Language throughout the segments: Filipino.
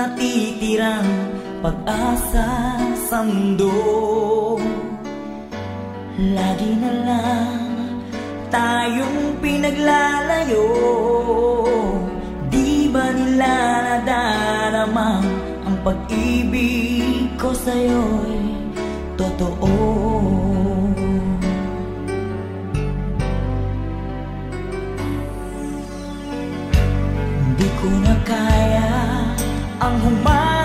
natitirang pag-asa sa mundo. Lagi na lang tayong pinaglalayo. Di ba nila nadarama ang pag-ibig ko sa'yo'y totoo? Di ko na kaya ang humay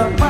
the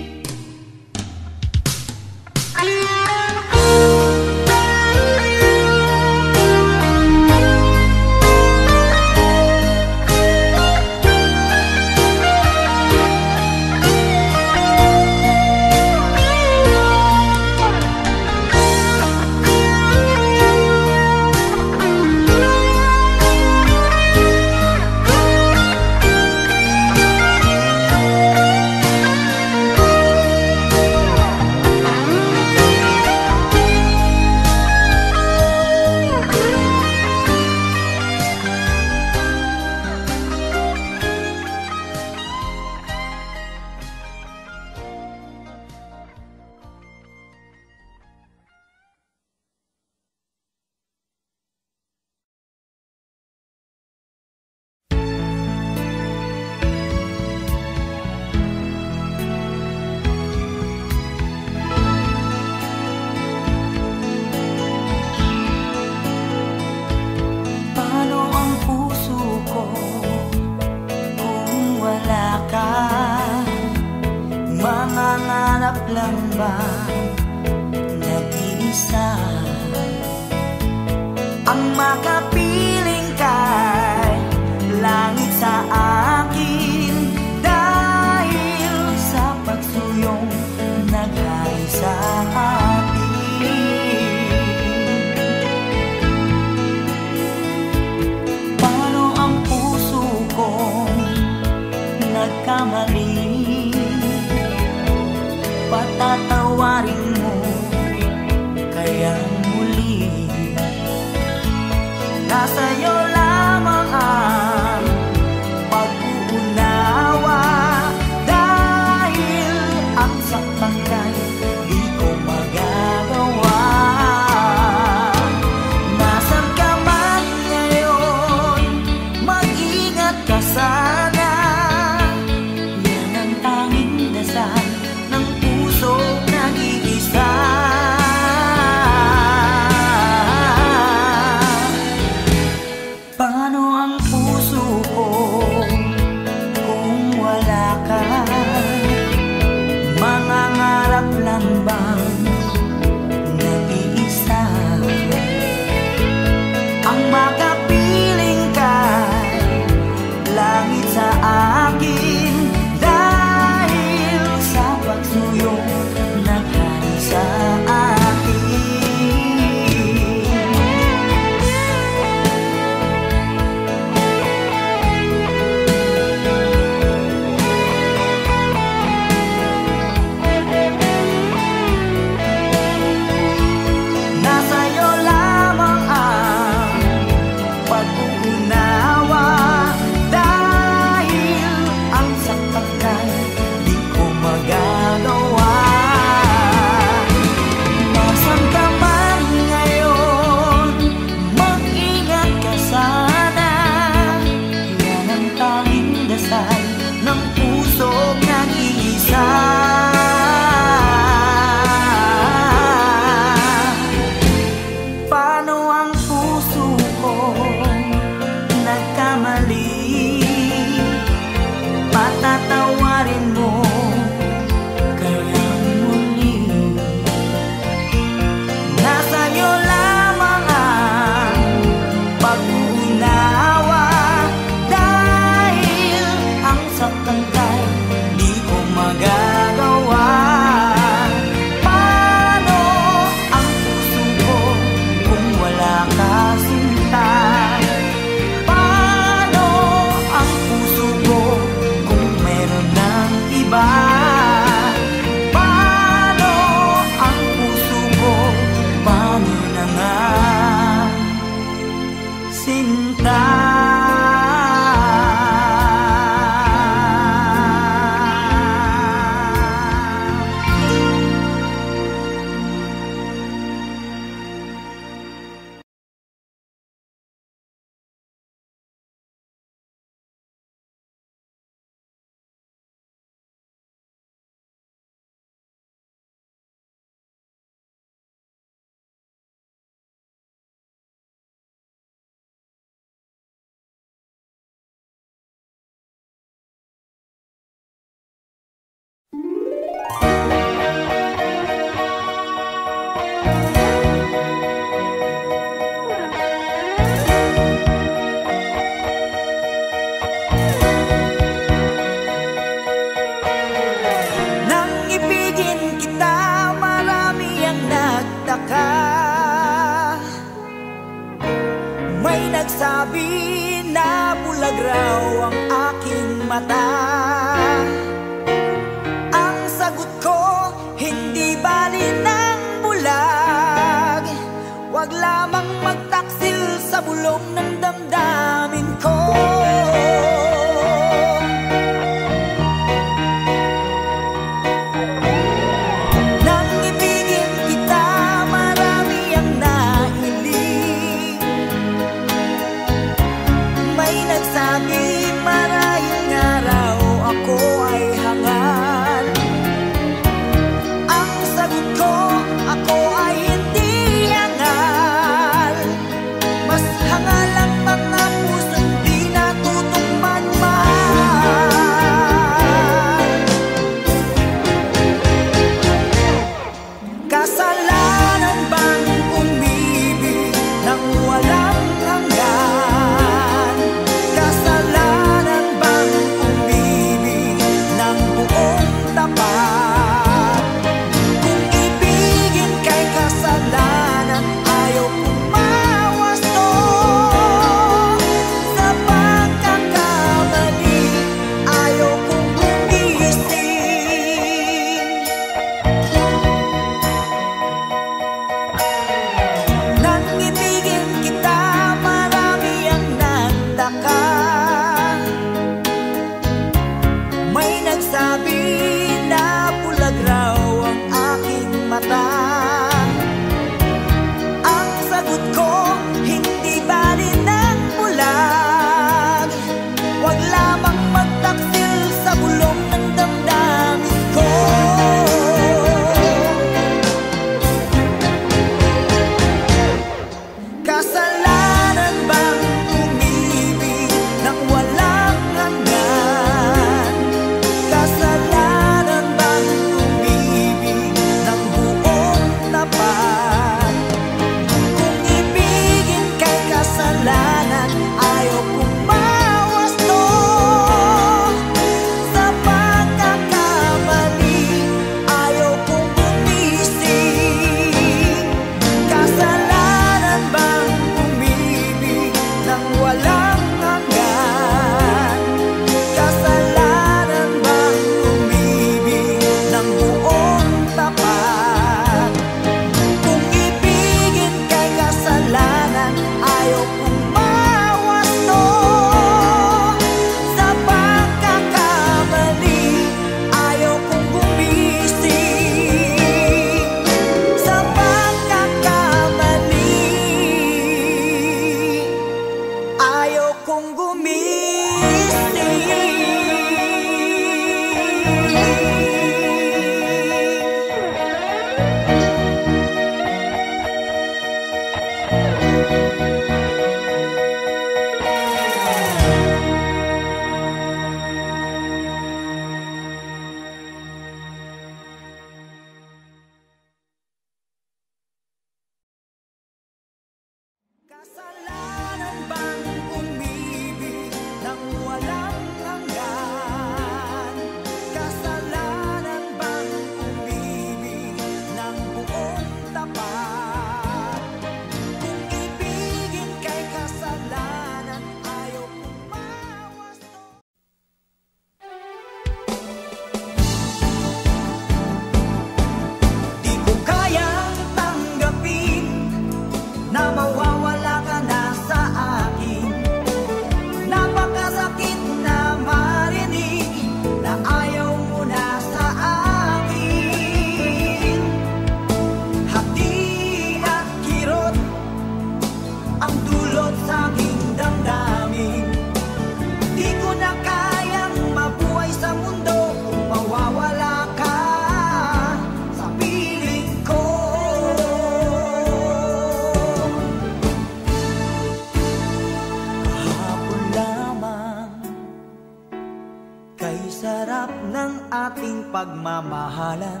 pagmamahalan.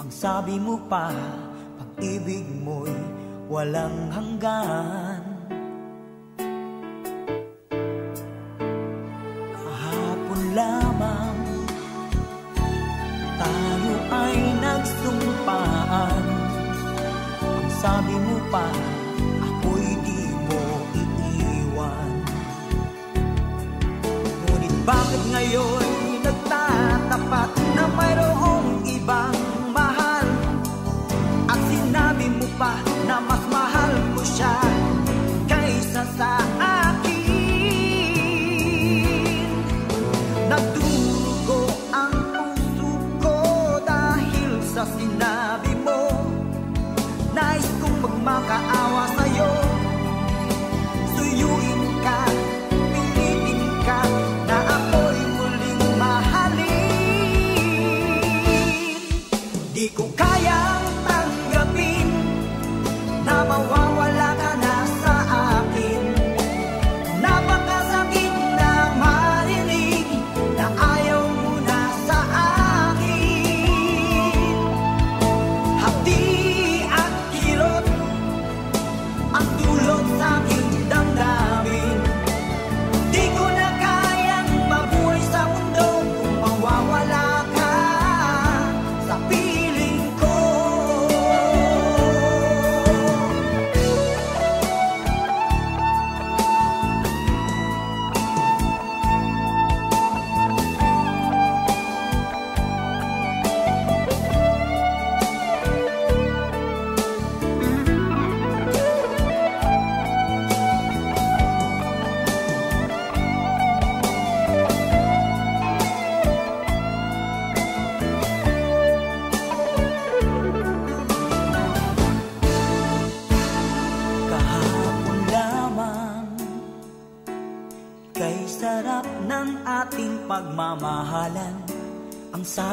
Ang sabi mo pa, pag-ibig mo'y walang hanggan. Kahapon lamang, tayo ay nagsumpaan. Ang sabi mo pa, ako'y di mo iiwan. Ngunit bakit ngayon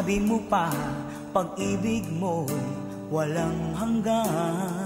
Sabi mo pa, pag-ibig mo walang hanggan.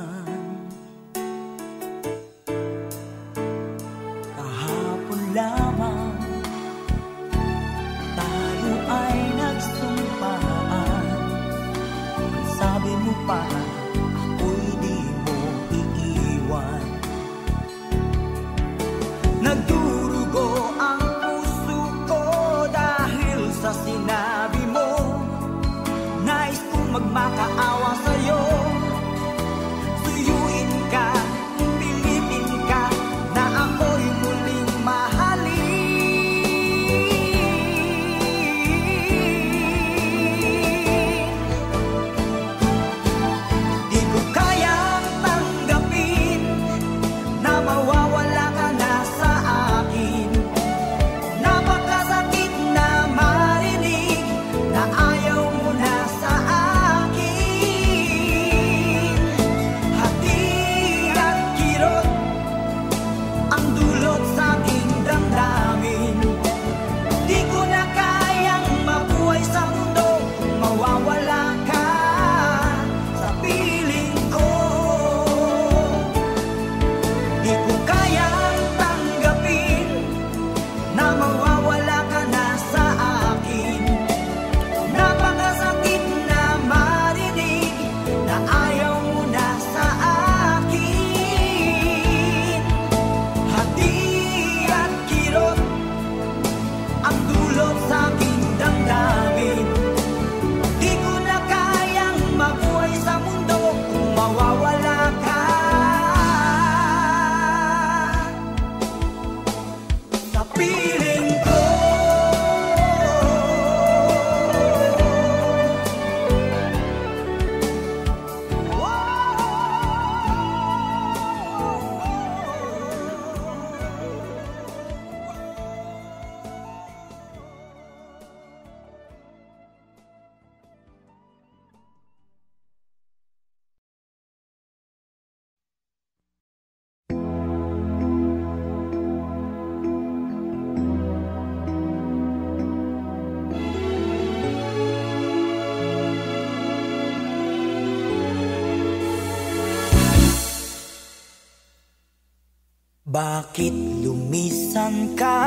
Bakit lumisan ka?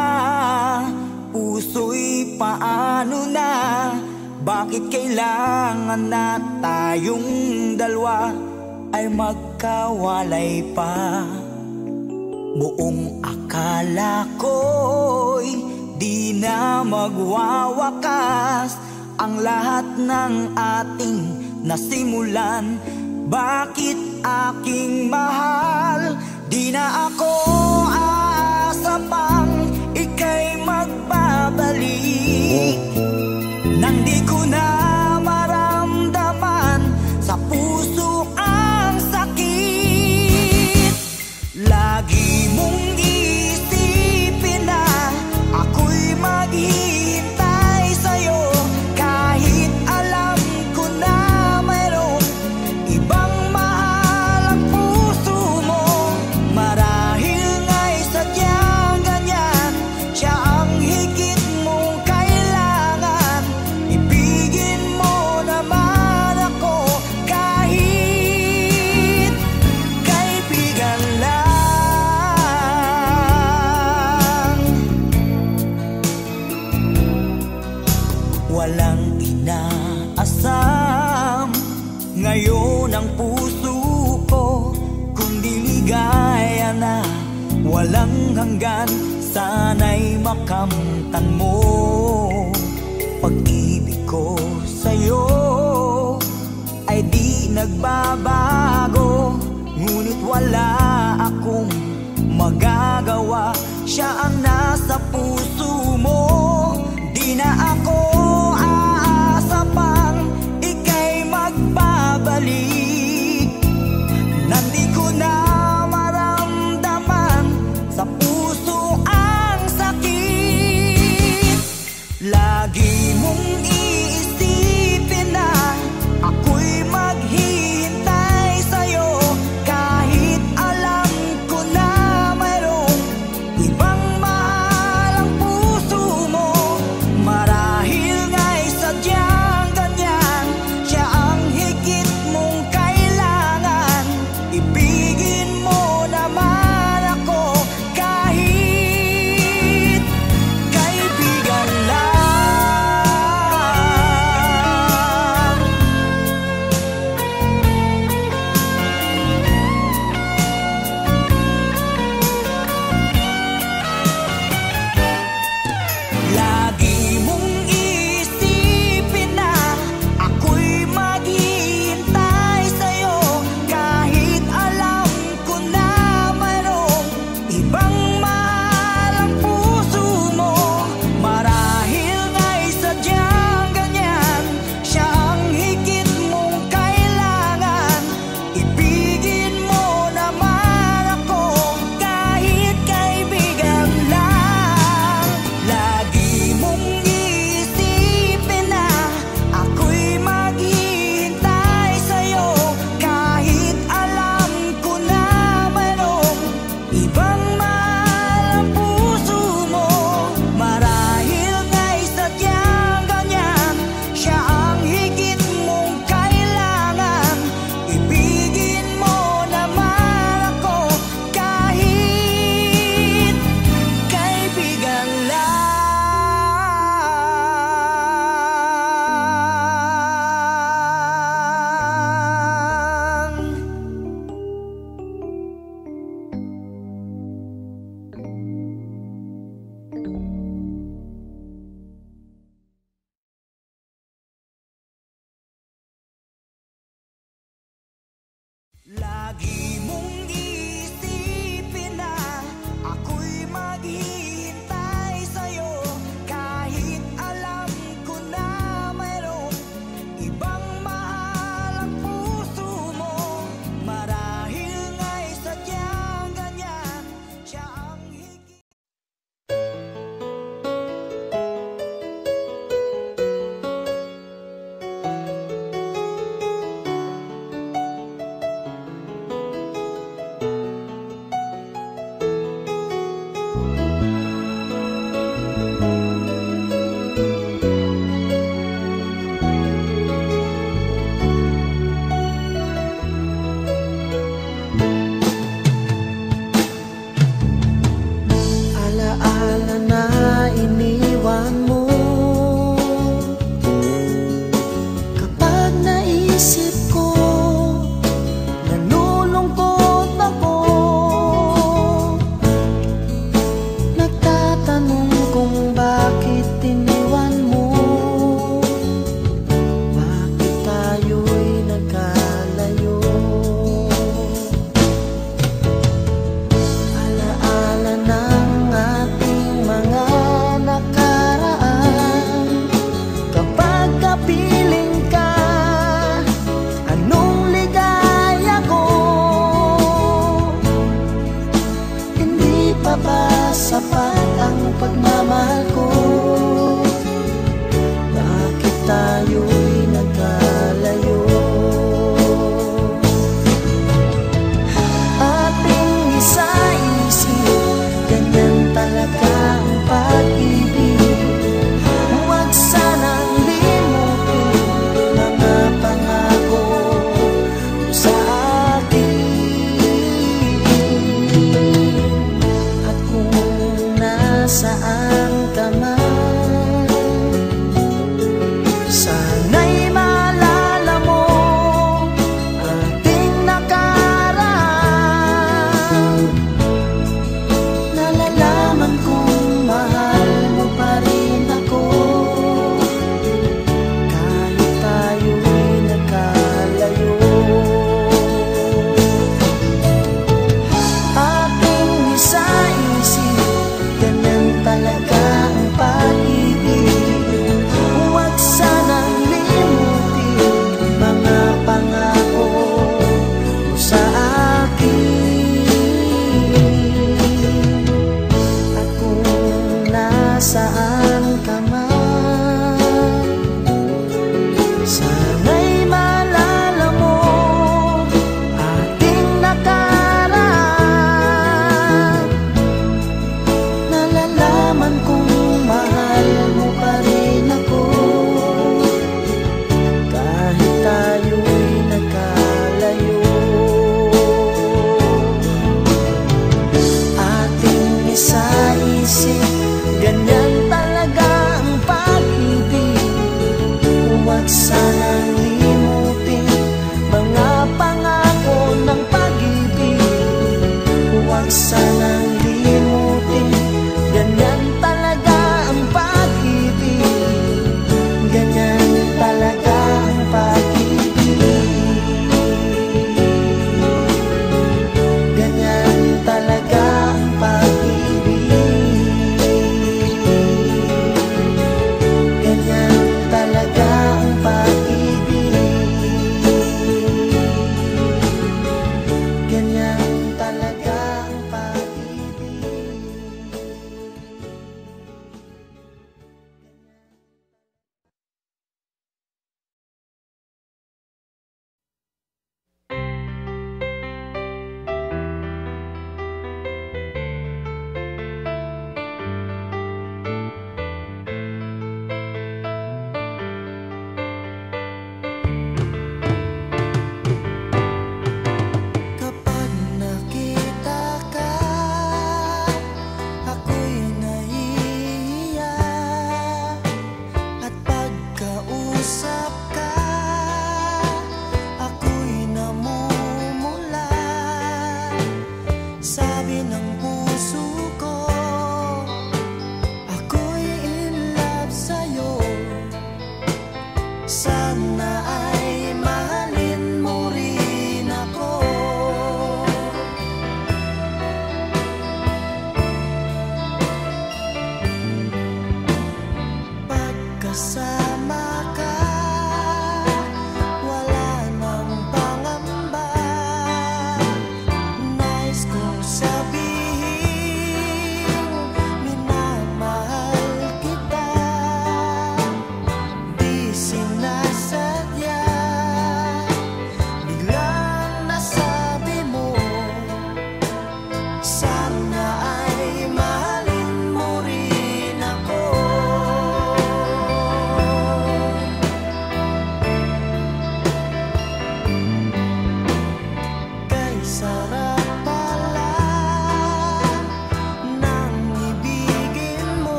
Puso'y paano na? Bakit kailangan na tayong dalawa ay magkawalay pa? Buong akala ko'y di na magwawakas ang lahat ng ating nasimulan Bakit aking mahal, di na ako aasa pang ika'y magbabalik. Nang di ko na Makamtan mo. Pag-ibig ko sa'yo Ay di nagbabago. Ngunit wala akong magagawa. Siya ang nasa puso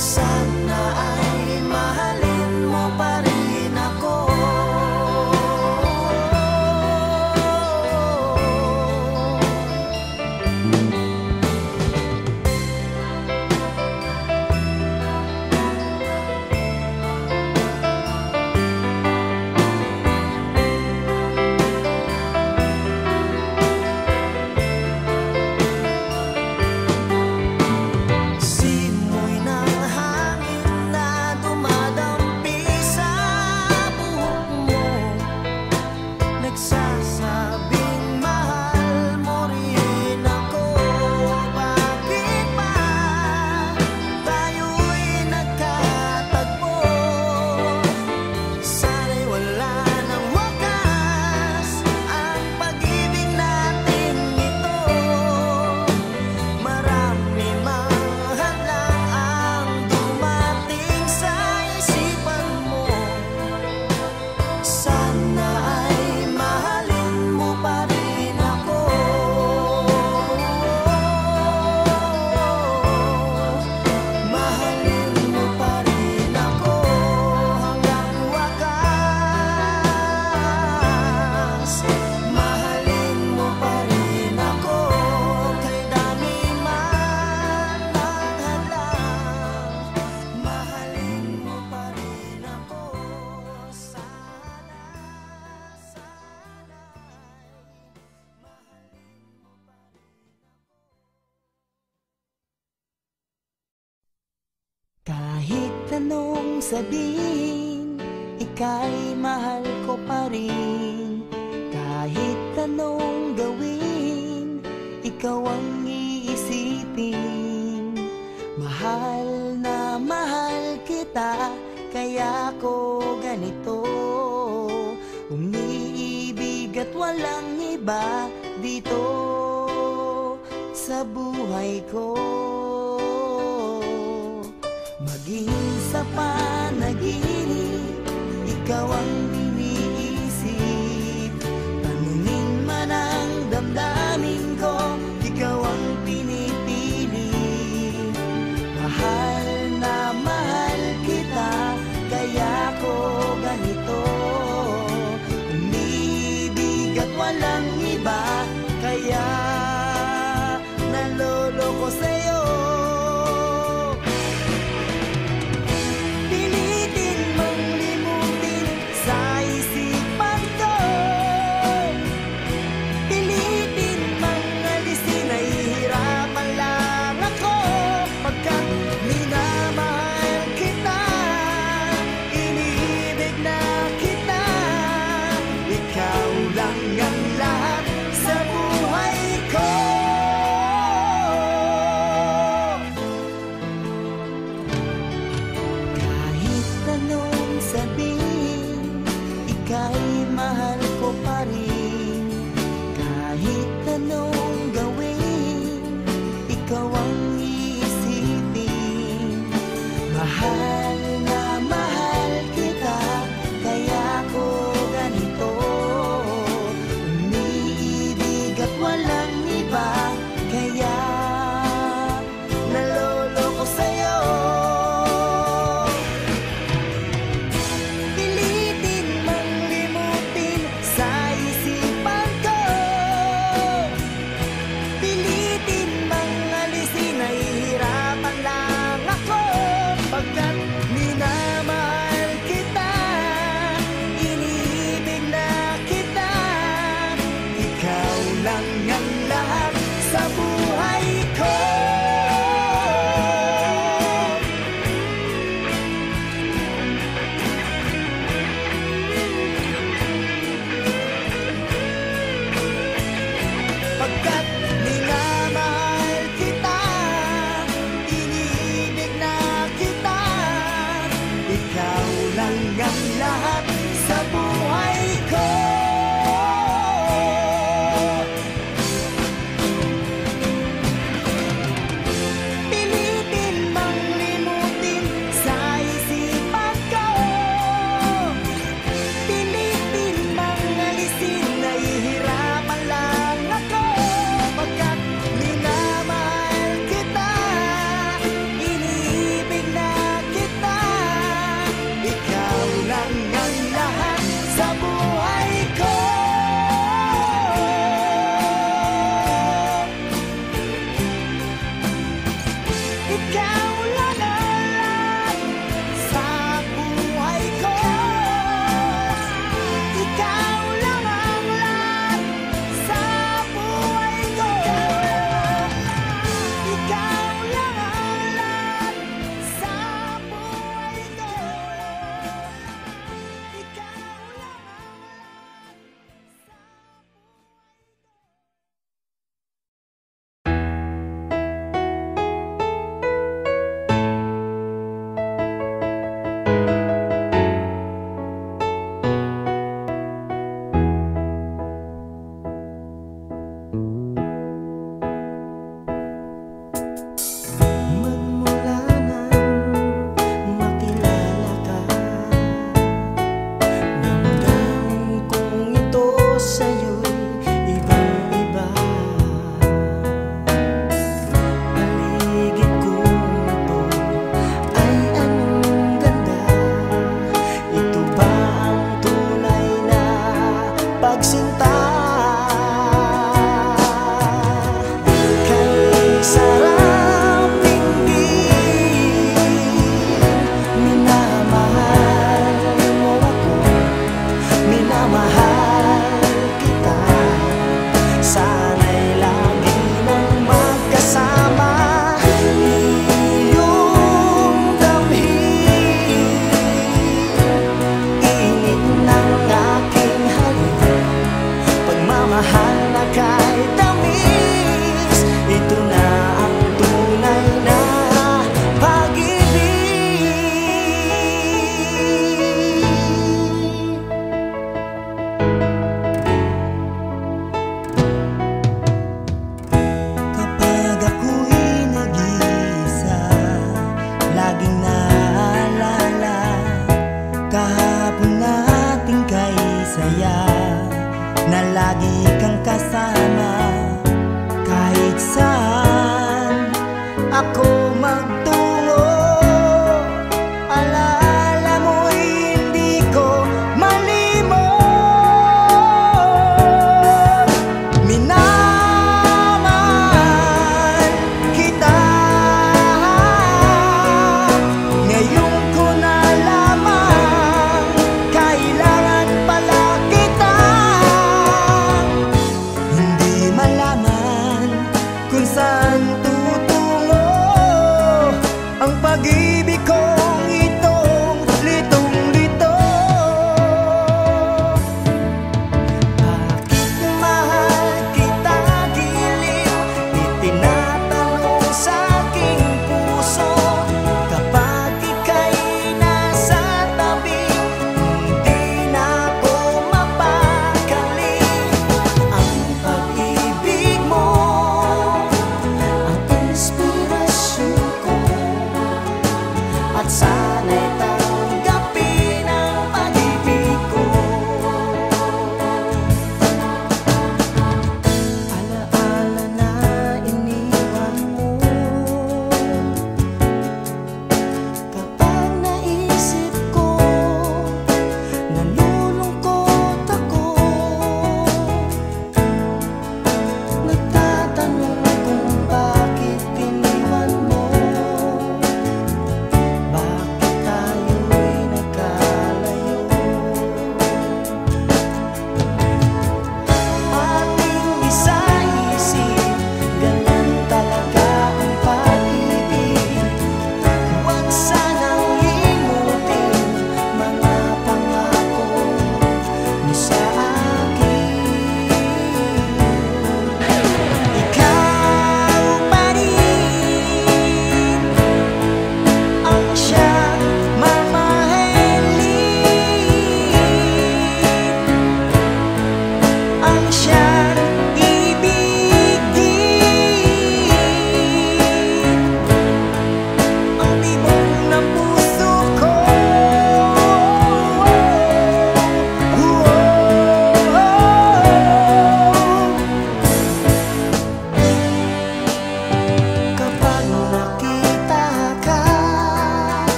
side.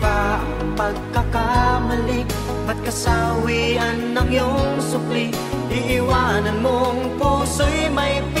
ba ang pagkakamali? Ba't kasawian ng iyong supli? Iiwanan mong puso'y may pinag